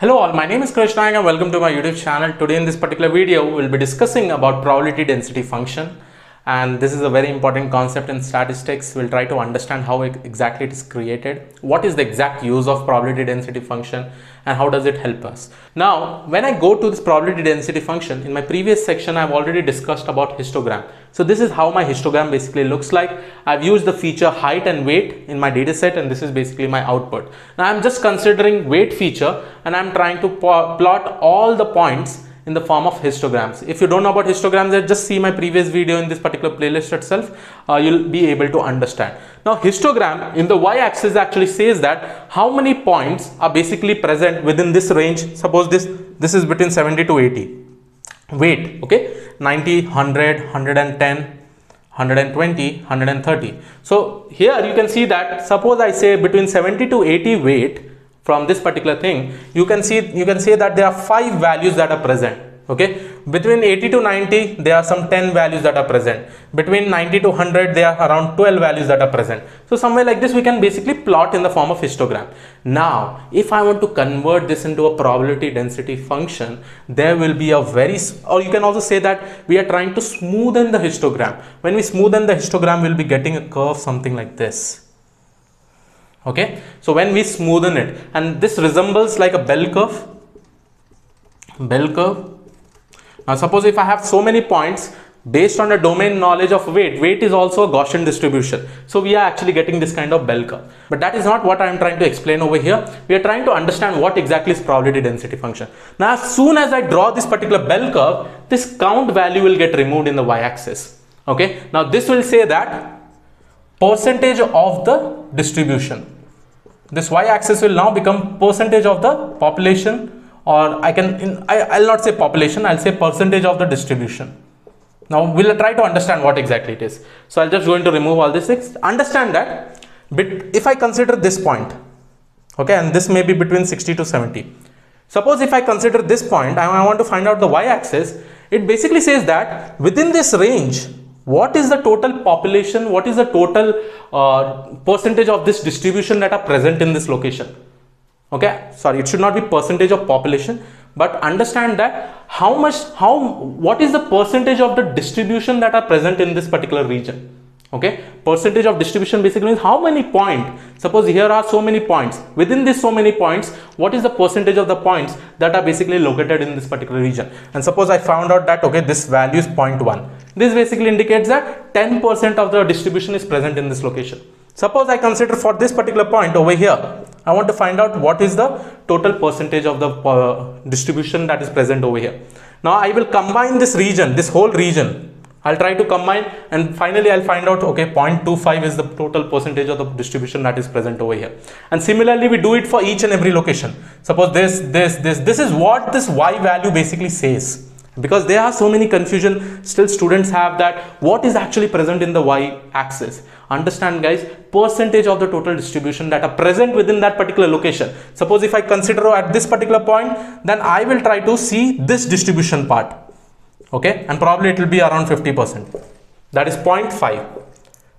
Hello all, my name is Krish Naik and welcome to my YouTube channel. Today in this particular video, we'll be discussing about probability density function and this is a very important concept in statistics. We'll try to understand how it, exactly it is created, what is the exact use of probability density function and how does it help us. Now, when I go to this probability density function, in my previous section, I've already discussed about histogram. So this is how my histogram basically looks like. I've used the feature height and weight in my data set and this is basically my output. Now I'm just considering weight feature and I'm trying to plot all the points in the form of histograms. If you don't know about histograms, just see my previous video in this particular playlist itself. Uh, you'll be able to understand. Now histogram in the y-axis actually says that how many points are basically present within this range. Suppose this, this is between 70 to 80. Weight, okay, 90, 100, 110, 120 130 so here you can see that suppose i say between 70 to 80 weight from this particular thing you can see you can say that there are five values that are present okay? Between 80 to 90 there are some 10 values that are present. Between 90 to 100 there are around 12 values that are present. So somewhere like this we can basically plot in the form of histogram. Now if i want to convert this into a probability density function there will be a very or you can also say that we are trying to smoothen the histogram. When we smoothen the histogram we'll be getting a curve something like this okay? So when we smoothen it and this resembles like a bell curve. Bell curve. Now suppose if i have so many points based on the domain knowledge of weight weight is also a gaussian distribution. So we are actually getting this kind of bell curve. But that is not what i am trying to explain over here. We are trying to understand what exactly is probability density function. Now as soon as i draw this particular bell curve this count value will get removed in the y-axis. Okay? Now this will say that percentage of the distribution this y-axis will now become percentage of the population or I can, in, I, will not say population, I'll say percentage of the distribution. Now we'll try to understand what exactly it is. So I'll just going to remove all these things. Understand that but if I consider this point, okay, and this may be between 60 to 70. Suppose if I consider this point, I want to find out the y-axis, it basically says that within this range, what is the total population? What is the total uh, percentage of this distribution that are present in this location? Okay? Sorry it should not be percentage of population but understand that how much how what is the percentage of the distribution that are present in this particular region okay? Percentage of distribution basically means how many point suppose here are so many points. Within this so many points what is the percentage of the points that are basically located in this particular region? And suppose i found out that okay this value is 0.1 this basically indicates that 10 percent of the distribution is present in this location. Suppose i consider for this particular point over here i want to find out what is the total percentage of the uh, distribution that is present over here. Now i will combine this region this whole region I'll try to combine and finally I'll find out okay 0.25 is the total percentage of the distribution that is present over here. And similarly we do it for each and every location. Suppose this this this this is what this y value basically says. Because there are so many confusion still students have that what is actually present in the y axis. Understand guys percentage of the total distribution that are present within that particular location. Suppose if I consider at this particular point then I will try to see this distribution part okay? And probably it will be around 50 percent. That is 0.5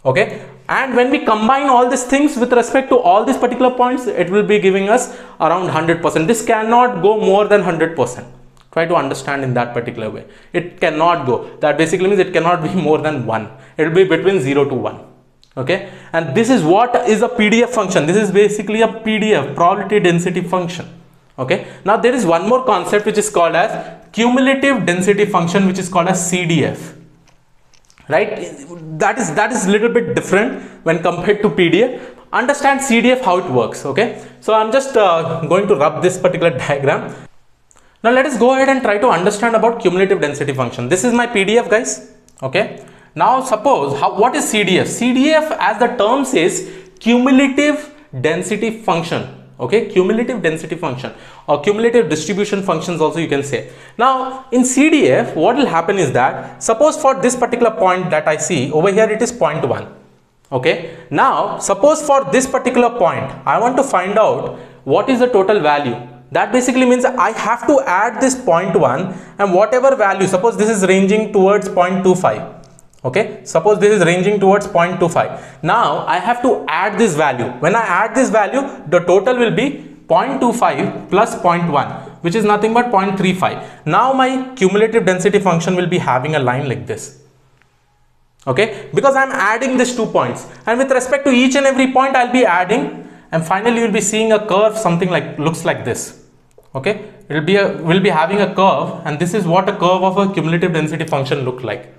okay? And when we combine all these things with respect to all these particular points it will be giving us around 100 percent. This cannot go more than 100 percent. Try to understand in that particular way. It cannot go. That basically means it cannot be more than 1 it will be between 0 to 1 okay? And this is what is a pdf function. This is basically a pdf probability density function. Okay? Now there is one more concept which is called as cumulative density function which is called as CDF right? That is that is little bit different when compared to PDF understand CDF how it works okay? So I'm just uh, going to rub this particular diagram. Now let us go ahead and try to understand about cumulative density function. This is my PDF guys okay? Now suppose how what is CDF CDF as the term says cumulative density function okay cumulative density function or cumulative distribution functions also you can say. Now in cdf what will happen is that suppose for this particular point that i see over here it is 0.1 okay now suppose for this particular point i want to find out what is the total value. That basically means i have to add this 0.1 and whatever value suppose this is ranging towards 0.25 okay? Suppose this is ranging towards 0.25 now i have to add this value. When i add this value the total will be 0.25 plus 0.1 which is nothing but 0.35 now my cumulative density function will be having a line like this. Okay? Because i'm adding these two points. And with respect to each and every point i'll be adding and finally you'll be seeing a curve something like looks like this. Okay? It will be a will be having a curve and this is what a curve of a cumulative density function look like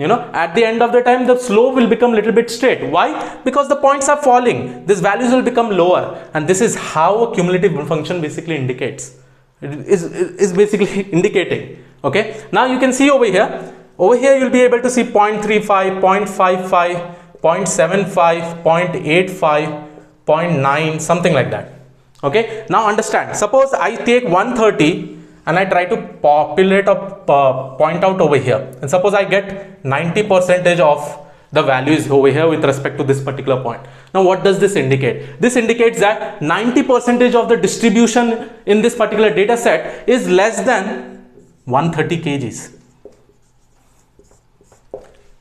you know at the end of the time the slope will become a little bit straight. Why? Because the points are falling. These values will become lower. And this is how a cumulative function basically indicates. It is, is basically indicating. Okay? Now you can see over here. Over here you'll be able to see 0.35 0.55 0.75 0.85 0.9 something like that. Okay? Now understand. Suppose i take 130 and I try to populate a uh, point out over here and suppose I get 90 percentage of the values over here with respect to this particular point. Now what does this indicate? This indicates that 90 percentage of the distribution in this particular data set is less than 130 kgs.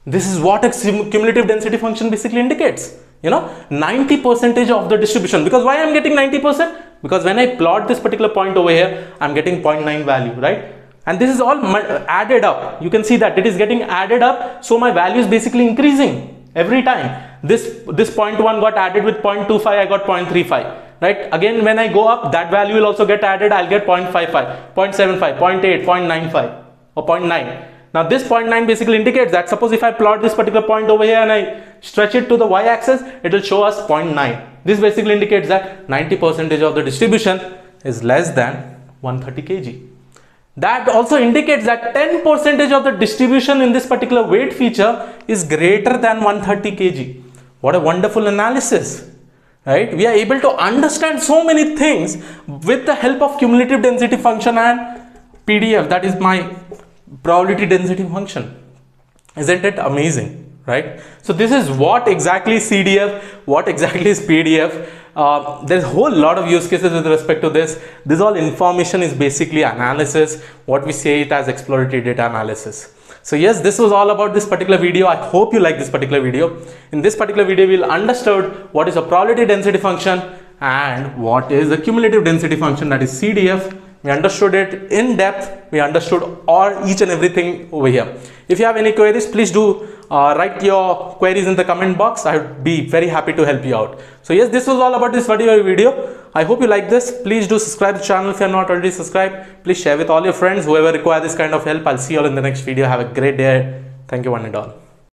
This is what a cumulative density function basically indicates. You know, 90 percentage of the distribution because why I'm getting 90 percent? Because when I plot this particular point over here I'm getting 0.9 value right? And this is all uh, added up. You can see that it is getting added up so my value is basically increasing every time. This this 0.1 got added with 0.25 I got 0.35 right? Again when I go up that value will also get added. I'll get 0.55 0.75 0.8 0.95 or 0.9 now this 0.9 basically indicates that suppose if I plot this particular point over here and I stretch it to the y-axis, it will show us 0.9. This basically indicates that 90 percentage of the distribution is less than 130 kg. That also indicates that 10 percentage of the distribution in this particular weight feature is greater than 130 kg. What a wonderful analysis, right? We are able to understand so many things with the help of cumulative density function and PDF. That is my probability density function. Isn't it amazing right? So this is what exactly cdf what exactly is pdf uh, there's a whole lot of use cases with respect to this. This all information is basically analysis. What we say it as exploratory data analysis. So yes this was all about this particular video. I hope you like this particular video. In this particular video we'll understood what is a probability density function and what is a cumulative density function that is cdf we understood it in depth. We understood all each and everything over here. If you have any queries please do uh, write your queries in the comment box. I would be very happy to help you out. So yes this was all about this particular video. I hope you like this. Please do subscribe the channel. If you are not already subscribed please share with all your friends. Whoever require this kind of help i'll see you all in the next video. Have a great day. Thank you one and all